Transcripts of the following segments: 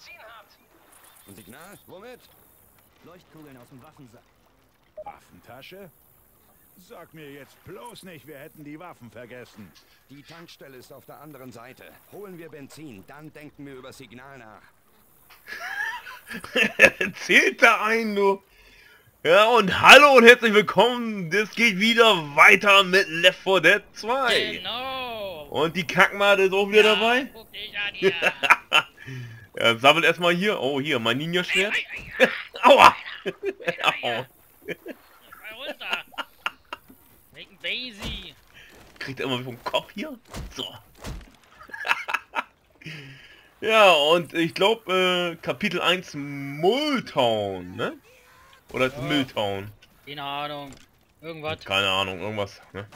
Benzin habt. Ein Signal? Womit? Leuchtkugeln aus dem Waffensack. Waffentasche? Sag mir jetzt bloß nicht, wir hätten die Waffen vergessen. Die Tankstelle ist auf der anderen Seite. Holen wir Benzin, dann denken wir über Signal nach. Erzählt da ein, du. Ja, und hallo und herzlich willkommen. Das geht wieder weiter mit Left 4 Dead 2. Genau. Und die Kackmade ist auch wieder dabei. Ja, sammelt erstmal hier. Oh, hier, mein Ninja-Schwert. Aua! ei, Au. Mal runter. Wegen Daisy. Kriegt er immer vom Kopf hier? So. ja, und ich glaube, äh, Kapitel 1 Mulltown, ne? Oder ist es Ja. Milltown? Keine Ahnung. Irgendwas. Keine Ahnung, irgendwas, ne?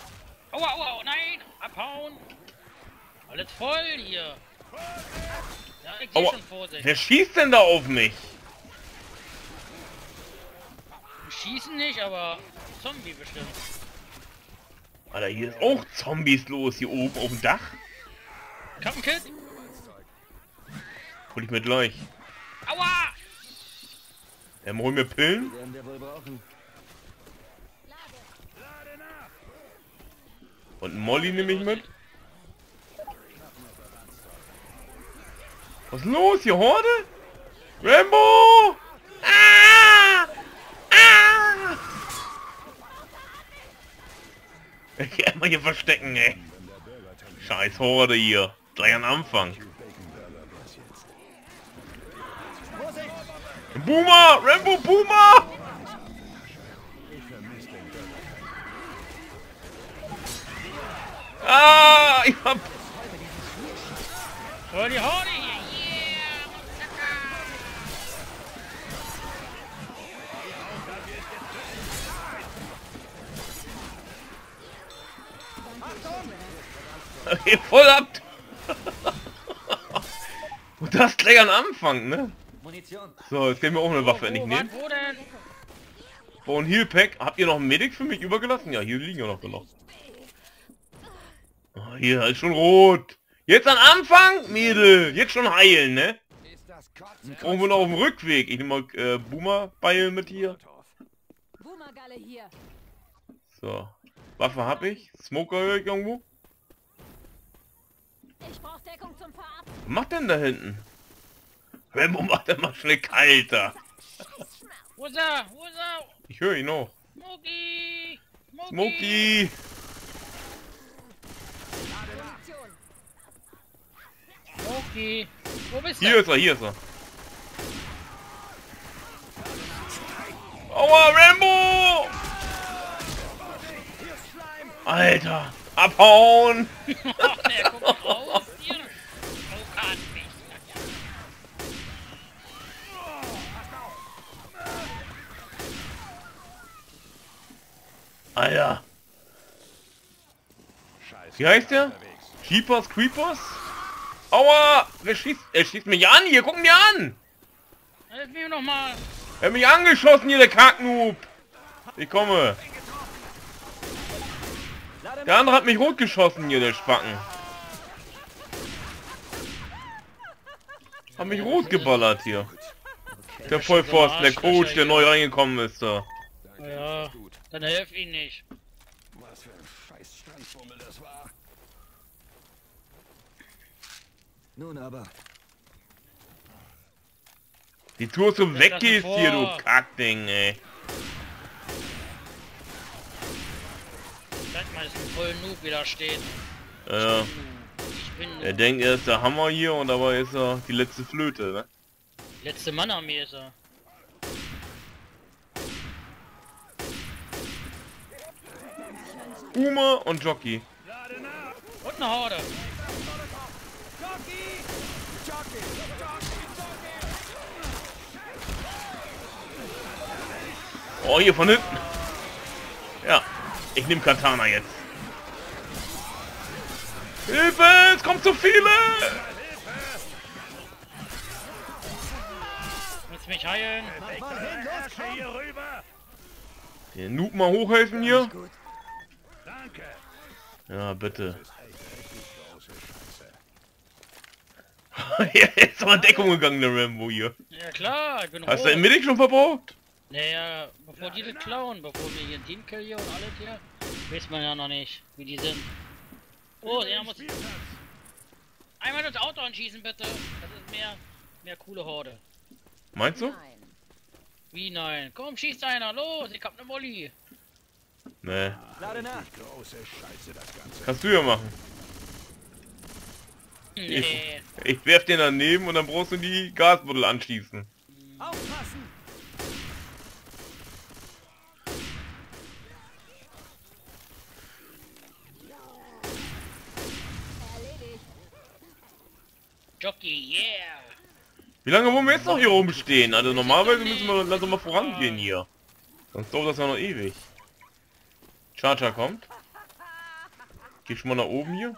Aua, aua, nein. Abhauen. Alles voll hier. Ja, Aua. Wer schießt denn da auf mich? Schießen nicht, aber Zombie bestimmt. Alter, hier ist auch Zombies los, hier oben auf dem Dach. Kappenkit. Hol ich mir gleich. Aua. Ähm, hol mir Pillen. Und Molly nehme ich mit. Was ist los hier, Horde? Rambo! Ah! Ah! Ich kann mal hier verstecken, ey. Scheiß Horde hier. Gleich am Anfang. Boomer! Rambo Boomer! Ah! Ich hab... Hör die Horde hier. Okay, voll ab! Und das gleich am Anfang, ne? Munition. So, jetzt können wir auch eine Waffe endlich nehmen. wo denn? Oh, ein Heal Pack. Habt ihr noch einen Medic für mich übergelassen? Ja, hier liegen ja noch genug. Oh, hier ist schon rot. Jetzt am Anfang, Mädel. Jetzt schon heilen, ne? Irgendwo noch auf dem Rückweg. Ich nehme mal äh, Boomer Beil mit hier. So. Waffe hab ich. Smoker höre ich irgendwo. Ich brauch Deckung zum Verab. Was macht denn da hinten? Rambo macht immer schnell kalter. Er? Ist er? Ich höre ihn noch. Smokey. Smokey! Munition. Smokey. Wo bist Hier du? ist er, hier ist er. Aua, Rambo! Alter, abhauen! Alter, Scheiße. wie heißt der? Keepers Creepers? Aua! Wer schießt? Er schießt mich an hier, gucken die an! Helf mir noch mal. Er hat mich angeschossen hier, der Kacknoob! Ich komme. Der andere hat mich rot geschossen hier, der Spacken. Hat mich rot geballert hier. Der Vollpfosten, der Coach, der neu reingekommen ist da. Ja, dann helf ihn nicht. Was für ein scheiß Strandbummel das war. Nun aber. Die Tour zum Weggehst hier, du. Kackding, ey. Sag mal, ist voll Noob wieder steht. Äh, Ich bin er denkt, er ist der Hammer hier und dabei ist er die letzte Flöte, ne? Letzte Mann-Armee ist er. Boomer und Jockey. Und eine Horde. Oh, hier von hinten. Ich nehme Katana jetzt. Hilfe, es kommt zu viele! Willst mich heilen? Mach mal hin, los, komm. Hier rüber. Den Noob mal hochhelfen hier. Ja, bitte. er ist aber in Deckung gegangen, der Rambo hier. Ja klar, ich bin Hast du den Medic schon verbraucht? Naja, bevor die das klauen, bevor wir hier ein Teamkill hier und alles hier, weiß man ja noch nicht, wie die sind. Oh, der muss einmal das Auto anschießen bitte. Das ist mehr, mehr coole Horde. Meinst du? Nein. Wie nein? Komm, schießt einer, los, ich hab ne Molly. Nee. Lade nach. Große Scheiße, das Ganze. Kannst du ja machen. Nee, Ich werf den daneben und dann brauchst du die Gasbuddel anschließen. Aufpassen. Jockey, yeah. Wie lange wollen wir jetzt noch hier oben stehen? Also normalerweise müssen wir langsam mal vorangehen hier. Sonst dauert das ja noch ewig. Charger kommt. Geh schon mal nach oben hier.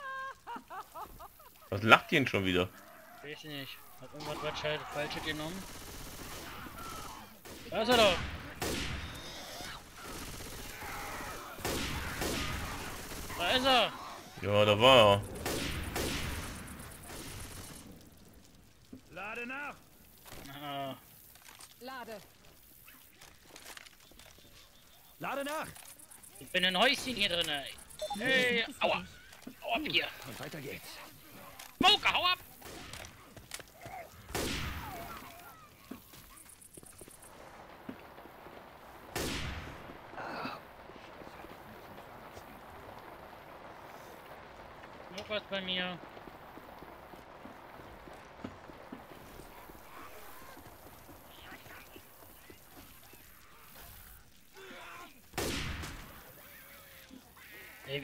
Was lacht ihr denn schon wieder? Weiß nicht. Hab irgendwas was halt falsches genommen. Da ist er doch. Da ist er. Ja, da war er. Lade nach! Ah, Lade. Lade nach. ich bin in ein Häuschen hier drin. ey. Hey, aua. Hau ab hier. Und weiter geht's. Smoker, hau ab. Smoker ist bei mir.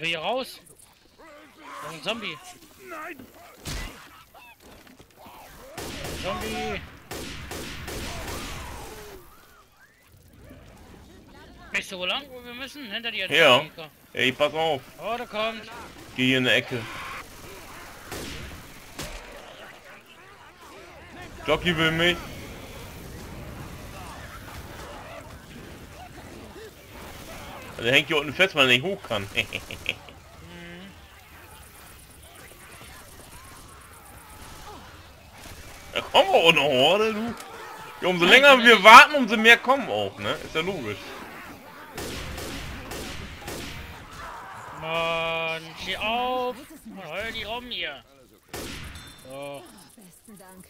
Will hier raus. Da ist ein Zombie. Nein! Zombie. Bist du wo lang, wo wir müssen? Hinter dir. Ja. Ey, pass auf. Oh, da kommt. Geh hier in der Ecke. Jockey will mich. Also der hängt hier unten fest, weil er nicht hoch kann. Da kommen wir auch noch, oder du? Ja, umso länger wir warten, umso mehr kommen auch, ne? Ist ja logisch. Mann, steh auf. Und heul die rum hier. So. Besten Dank.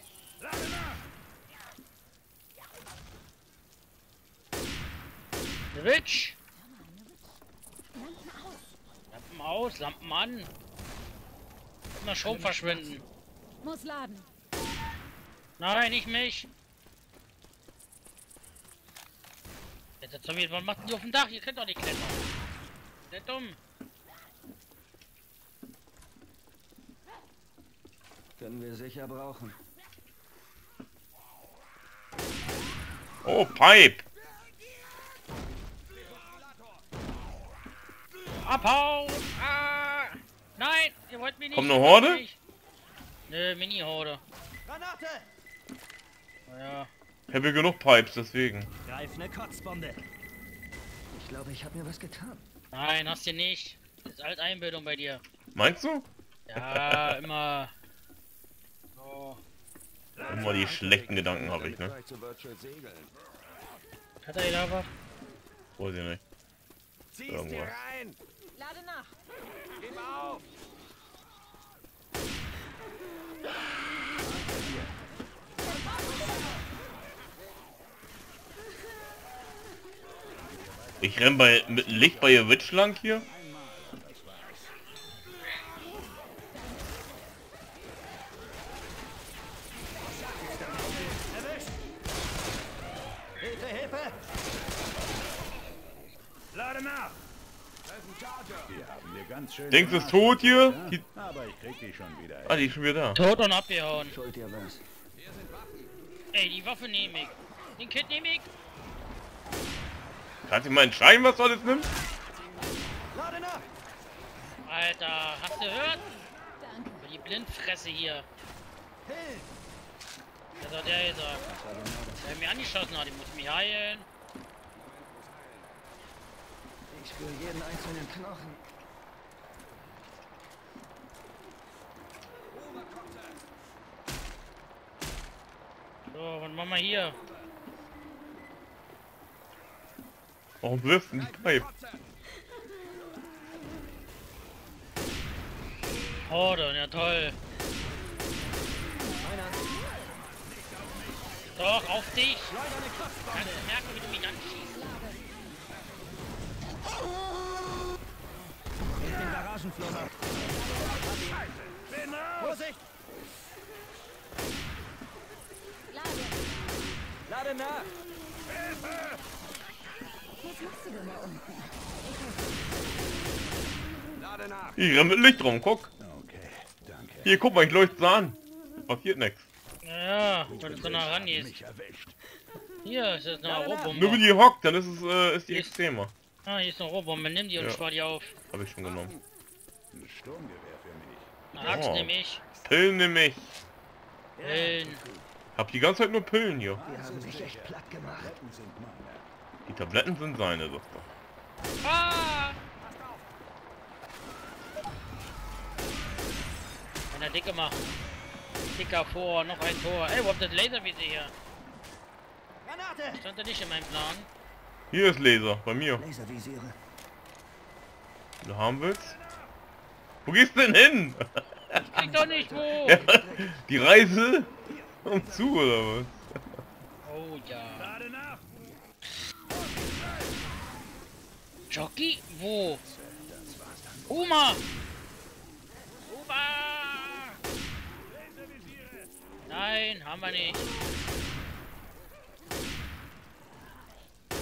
Witch. Lampen aus, Lampen an. Immer Strom verschwinden. Muss laden. Nein, nicht mich. Jetzt der Zombie, was macht die auf dem Dach? Ihr könnt doch nicht klettern. Sehr dumm. Können wir sicher brauchen. Oh, Pipe. Abhauen! Ah! Nein, ihr wollt mich nicht. Kommt eine Horde? Nö, Mini-Horde. Granate. Naja. Ich habe genug Pipes, deswegen. Greif eine Kotzbombe. Ich glaube, ich habe mir was getan. Nein, hast du nicht. Das ist alles Einbildung bei dir. Meinst du? Ja, immer. So. Immer die schlechten Gedanken habe ich, ne? Hat er da was? Weiß ich nicht. Irgendwas. Lade nach. Gib auf! Ich renn bei mit Licht bei ihr Witch lang hier. Denkst du ist tot hier? Die, Aber ich krieg die schon wieder. ah, die ist schon wieder da. Tot und abgehauen. Schuld dir was. Ey, die Waffe nehme ich. Den Kit nehme ich. Kannst du mal entscheiden, was du alles nimmst? Alter, hast du gehört? Danke. Die Blindfresse hier. Das hat der gesagt. Der mir angeschossen hat, ich muss mich heilen. Ich spüre jeden einzelnen Knochen. So, was machen wir hier? Warum wirfst du die Pipe? Horde, ja toll. Doch, auf dich! Kannst du merken, wie du mich anschießt? Den Garagenflur noch. Vorsicht! Lade nach! Was machst du denn da unten? Lade nach. Ich renn mit Licht rum, guck. Okay, danke. Hier, guck mal, ich leuchte an. Passiert nichts. Ja, wenn du so nah. Mich erwischt. Hier ist jetzt eine Nur wenn die hockt, dann ist es äh, ist die Ist- extremer. Ah, hier ist eine Rohrbombe. Nimm die und Ja. spar die auf. Hab ich schon genommen. Ein Sturmgewehr für mich. Na, Axt Oh. nehm ich. Pillen nehme ich. Pillen. Hab die ganze Zeit nur Pillen hier. Wir haben dich echt platt gemacht. Die Tabletten sind seine, sagt er. Ah! Kann er dicke machen. Dicker vor, noch ein Tor. Ey, wo habt ihr das Laservisier hier? Granate! Stand da nicht in meinem Plan. Hier ist Laser, bei mir. Laservisiere. Du haben willst. Wo gehst du denn hin? Krieg doch nicht wo! Die Reise? Um zu, oder was? Oh ja. Jockey? Wo? Uma! Uma! Nein, haben wir nicht.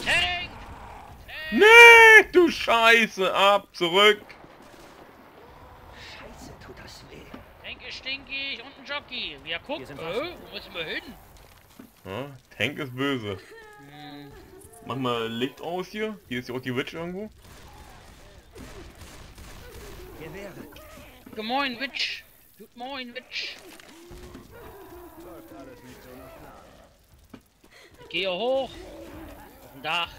Tank! Nee, du Scheiße, ab, zurück. Scheiße, tut das weh. Tank ist stinkig und ein Jockey. Ja, guck, Hier sind äh, wo müssen wir hin? Ja, Tank ist böse. Hm, Mach mal Licht aus hier. Hier ist ja auch die Witch irgendwo. Gewehre. Moin, Witch. Guten Moin, Witch. Ich gehe hoch. Auf dem Dach.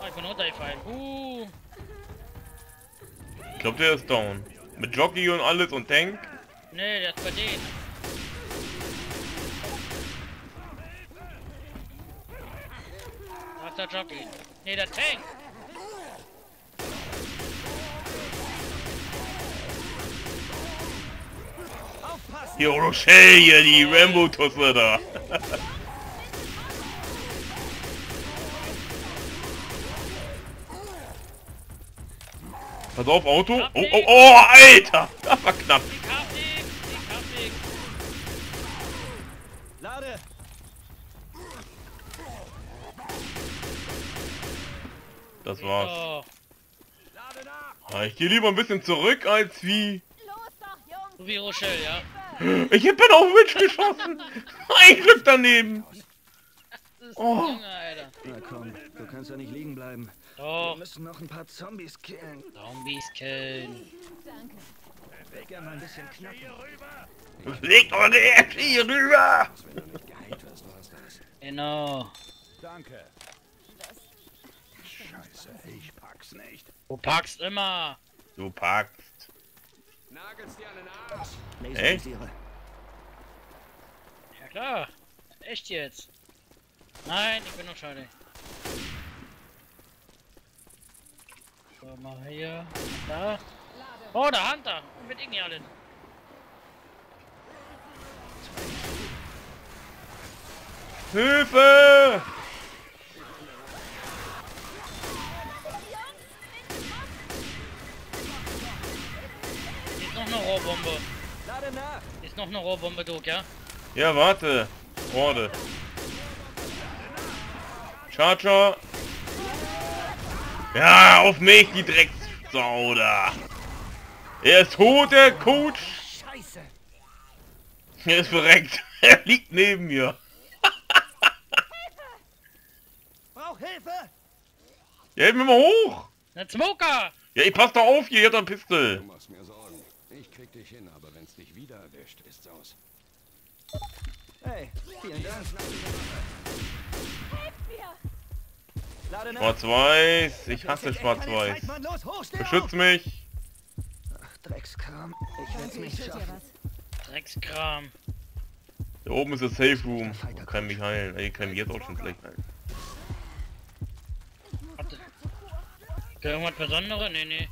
Ah, ich bin runtergefallen. Uh. Ich glaube, der ist down. Mit Jockey und alles und Tank. Nee, der ist bei denen. Da ist der Jockey. Nee, der Tank. Hier, Rochelle, hier, die Rambo-Tusse da. Pass auf, Auto. Oh, oh, oh, Alter. Das war knapp. Ich hab nix. Ich hab nix. Lade! Das war's. Ja, ich gehe lieber ein bisschen zurück, als wie... Los doch, Jungs! So wie Rochelle, ja. Ich hab bin auf Witch geschossen. Ein Glück daneben. Oh. Na komm, du kannst ja nicht liegen bleiben. Wir Doch. müssen noch ein paar Zombies killen. Zombies killen. Danke. Ich will gerne mal ein bisschen knacken. Leg doch die Äpfel hier rüber. Genau. Danke. Ich pack's nicht. Du packst immer. Du packst. Nagelst dir an den Arsch. Laservisiere. Ja klar. Echt jetzt. Nein, ich bin noch schade. So, mal hier. Da. Oh, der Hunter. Mit Igni allen. Hilfe! Eine Rohrbombe. Lade nach! Ist noch eine Rohrbombe, du, ja? Ja, warte. Horde. Charger. Ja, auf mich, die Drecksau da. Er ist tot, der Coach. Scheiße! Er ist verreckt. Er liegt neben mir. Brauch Hilfe! Ja, helf mir mal hoch. Ein Smoker! Ja, ich pass doch auf hier, ihr habt eine Pistole. Du machst mir Sorgen. Ich krieg dich hin, aber wenn's dich wieder erwischt, ist's aus. Hey, vielen Dank. Lade nach! Schwarz-Weiß. Ich hasse Schwarz-Weiß. Beschütz mich. Ach, Dreckskram. Ich werd's nicht schaffen. Dreckskram. Da oben ist das Safe Room. Ich kann mich heilen. Ich kann mich jetzt auch schon schlecht heilen. Warte. Ist da irgendwas Besonderes? Nee, nee.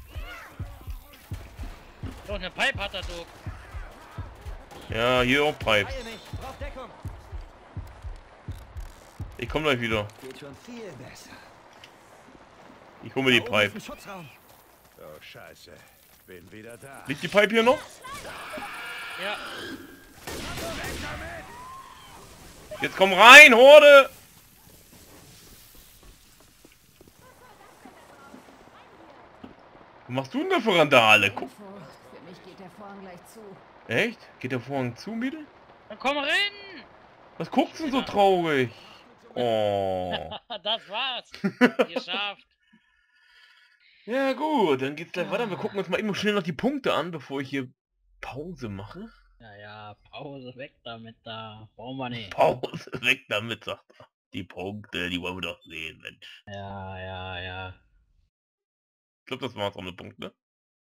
Doch, eine Pipe hat er doch. Ja, hier auch Deckung. Ich komme gleich wieder. Geht schon viel besser. Ich hole mir die Pipe. Oh, scheiße. Bin wieder da. Liegt die Pipe hier noch? Ja. Jetzt komm rein, Horde! Was machst du denn da für Randale? Guck. Mich geht der Vorhang gleich zu. Echt? Geht der Vorhang zu, Mädel? Dann komm rein! Was guckst du so traurig? Oh. das war's. Geschafft. Ja gut, dann geht's gleich weiter. Wir gucken uns mal eben schnell noch die Punkte an, bevor ich hier Pause mache. Ja, ja, Pause, weg damit da. Brauchen wir nicht. Pause, weg damit, sagt er. Die Punkte, die wollen wir doch sehen, Mensch. Ja, ja, ja. Ich glaube, das war's auch mit Punkten. ne?